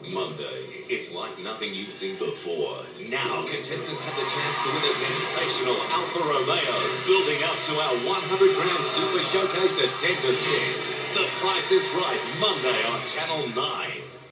Monday. It's like nothing you've seen before. Now, contestants have the chance to win a sensational Alfa Romeo, building up to our 100 grand super showcase at 10 to 6. The price is right, Monday on Channel 9.